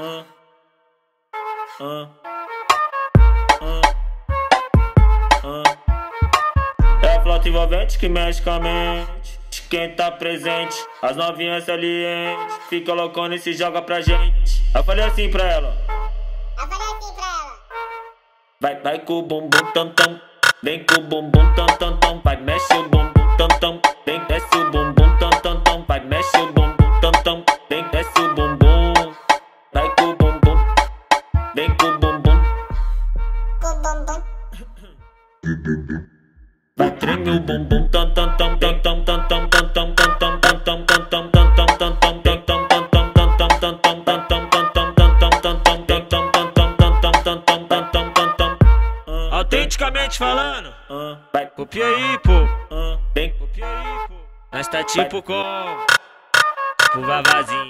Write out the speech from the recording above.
Uh, uh, uh. É a flauta envolvente que mexe com a mente quem tá presente. As novinhas salientes fica loucona e se joga pra gente. Eu falei assim pra ela. Eu falei assim pra ela. Vai, vai com o bumbum tam tam. Vem com o bumbum tam tam tam. Vai, mexe o bumbum tam tam. Vem, desce o bumbum tam tam tam. Vai, mexe o bumbum tam tam. Vem, desce o bumbum. Bumbum. Vai, treme o bumbum tam tam tam tam tam tam tam tam tam tam tam tam tam tam tam Autenticamente falando, Vai, copia aí, pô. vem, Copia aí, pô. Nós tá tipo com. Tipo vavazinho.